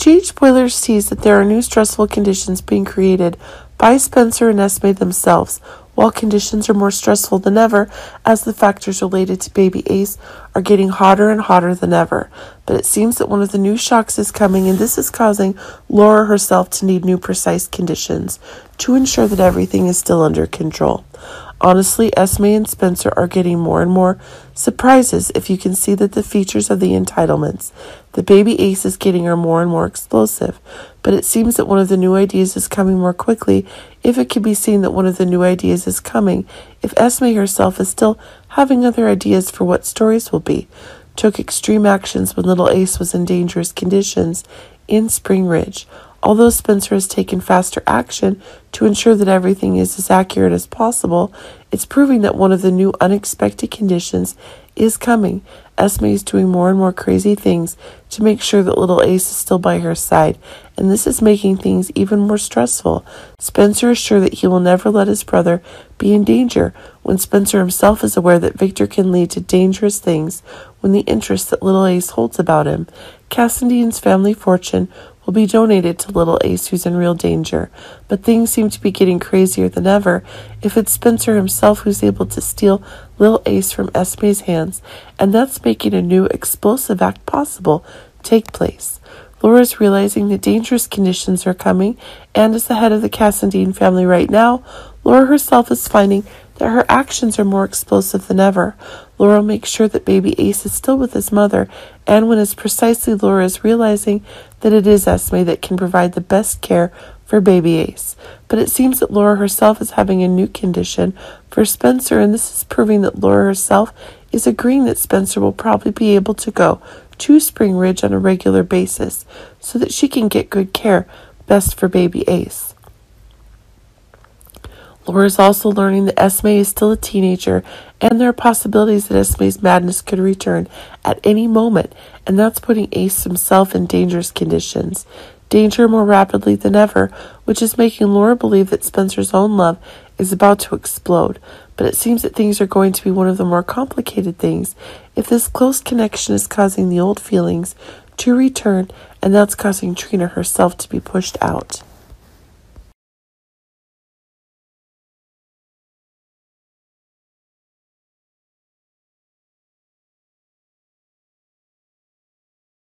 Change spoilers sees that there are new stressful conditions being created by Spencer and Esme themselves, while conditions are more stressful than ever as the factors related to baby Ace are getting hotter and hotter than ever. But it seems that one of the new shocks is coming, and this is causing Laura herself to need new precise conditions to ensure that everything is still under control. Honestly, Esme and Spencer are getting more and more surprises if you can see that the features of the entitlements. The baby ace is getting are more and more explosive, but it seems that one of the new ideas is coming more quickly if it can be seen that one of the new ideas is coming, if Esme herself is still having other ideas for what stories will be. Took extreme actions when little Ace was in dangerous conditions in Spring Ridge. Although Spencer has taken faster action to ensure that everything is as accurate as possible, it's proving that one of the new unexpected conditions is coming. Esme is doing more and more crazy things to make sure that little Ace is still by her side, and this is making things even more stressful. Spencer is sure that he will never let his brother be in danger when Spencer himself is aware that Victor can lead to dangerous things when the interest that little Ace holds about him. Cassadine's family fortune will be donated to little Ace who's in real danger. But things seem to be getting crazier than ever if it's Spencer himself who's able to steal little Ace from Esme's hands, and that's making a new explosive act possible take place. Laura's realizing that dangerous conditions are coming, and as the head of the Cassadine family right now, Laura herself is finding that her actions are more explosive than ever. Laura makes sure that baby Ace is still with his mother, and when it's precisely Laura is realizing that it is Esme that can provide the best care for baby Ace. But it seems that Laura herself is having a new condition for Spencer, and this is proving that Laura herself is agreeing that Spencer will probably be able to go to Spring Ridge on a regular basis so that she can get good care, best for baby Ace. Laura is also learning that Esme is still a teenager and there are possibilities that Esme's madness could return at any moment, and that's putting Ace himself in dangerous conditions. Danger more rapidly than ever, which is making Laura believe that Spencer's own love is about to explode. But it seems that things are going to be one of the more complicated things if this close connection is causing the old feelings to return, and that's causing Trina herself to be pushed out.